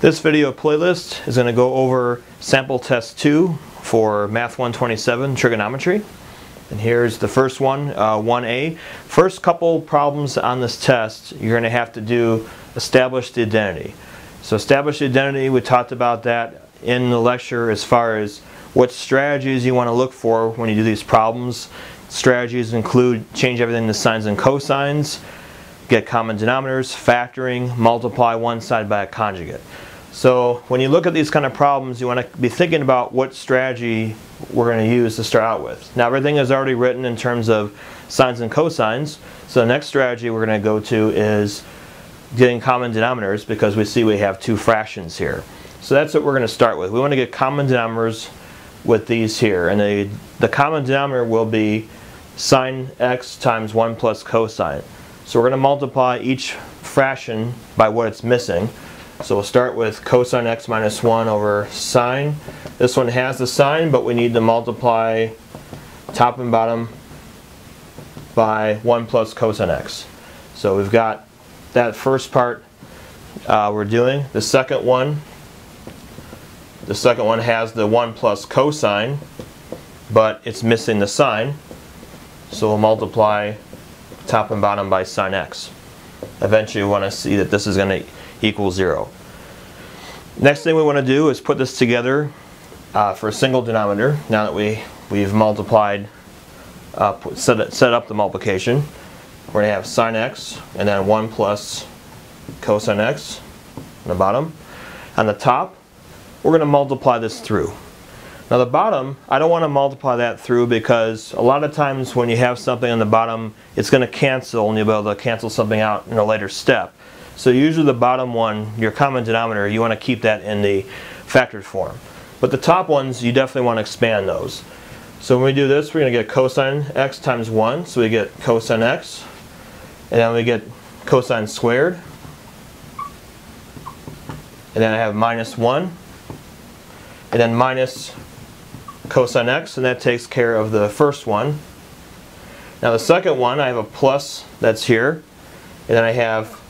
This video playlist is going to go over sample test 2 for Math 127 trigonometry. And here's the first one, uh, 1A. First couple problems on this test, you're going to have to do establish the identity. So establish the identity, we talked about that in the lecture as far as what strategies you want to look for when you do these problems. Strategies include change everything to sines and cosines, get common denominators, factoring, multiply one side by a conjugate. So when you look at these kind of problems, you want to be thinking about what strategy we're going to use to start out with. Now everything is already written in terms of sines and cosines. So the next strategy we're going to go to is getting common denominators because we see we have two fractions here. So that's what we're going to start with. We want to get common denominators with these here. And the, the common denominator will be sine x times 1 plus cosine. So we're going to multiply each fraction by what it's missing. So we'll start with cosine x minus 1 over sine. This one has the sine, but we need to multiply top and bottom by 1 plus cosine x. So we've got that first part uh, we're doing. The second one, the second one has the 1 plus cosine, but it's missing the sine. So we'll multiply top and bottom by sine x. Eventually we want to see that this is going to equal 0. Next thing we want to do is put this together uh, for a single denominator. Now that we, we've multiplied, uh, put, set, set up the multiplication, we're going to have sine x and then 1 plus cosine x on the bottom. On the top, we're going to multiply this through. Now the bottom, I don't want to multiply that through because a lot of times when you have something on the bottom, it's going to cancel and you'll be able to cancel something out in a later step. So usually the bottom one, your common denominator, you want to keep that in the factored form. But the top ones, you definitely want to expand those. So when we do this, we're going to get cosine x times 1. So we get cosine x. And then we get cosine squared. And then I have minus 1. And then minus cosine x. And that takes care of the first one. Now the second one, I have a plus that's here. And then I have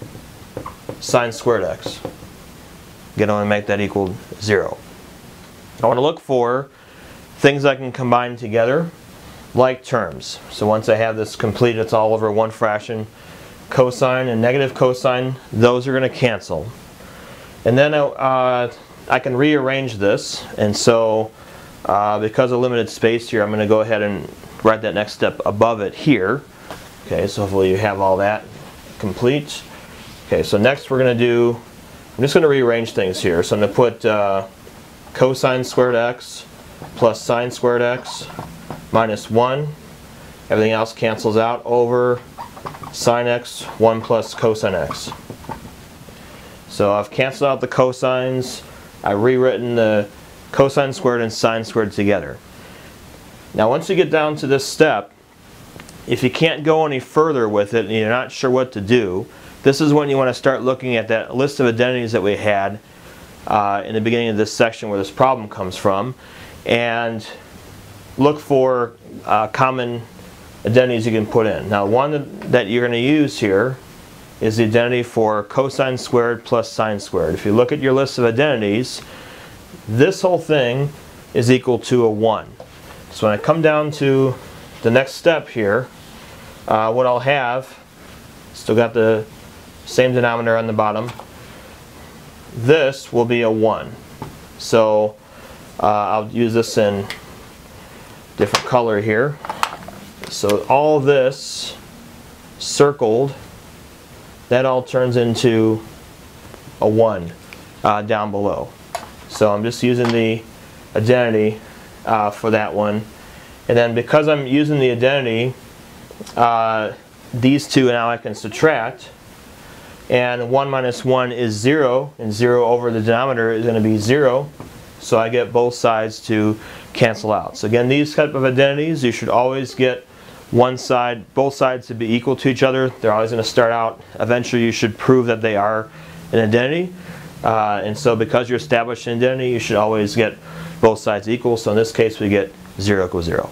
sine squared x. Again, I want to make that equal 0. I want to look for things I can combine together, like terms. So once I have this complete, it's all over one fraction. Cosine and negative cosine, those are going to cancel. And then uh, I can rearrange this, and so uh, because of limited space here, I'm going to go ahead and write that next step above it here. Okay, so hopefully you have all that complete. Okay, so next we're going to do, I'm just going to rearrange things here. So I'm going to put uh, cosine squared x plus sine squared x minus 1. Everything else cancels out over sine x 1 plus cosine x. So I've canceled out the cosines. I've rewritten the cosine squared and sine squared together. Now once you get down to this step, if you can't go any further with it and you're not sure what to do, this is when you want to start looking at that list of identities that we had uh, in the beginning of this section where this problem comes from and look for uh, common identities you can put in. Now one that, you're going to use here is the identity for cosine squared plus sine squared. If you look at your list of identities, this whole thing is equal to a 1. So when I come down to the next step here, uh, what I'll have, still got the same denominator on the bottom. This will be a 1. So uh, I'll use this in different color here. So all this circled, that all turns into a 1 uh, down below. So I'm just using the identity uh, for that one. And then because I'm using the identity, uh, these two now I can subtract and 1 minus 1 is 0 and 0 over the denominator is going to be 0 so I get both sides to cancel out. So again these type of identities you should always get one side, both sides to be equal to each other. They're always going to start out. Eventually you should prove that they are an identity. Uh, and so because you're established an identity you should always get both sides equal. So in this case we get 0 equals 0.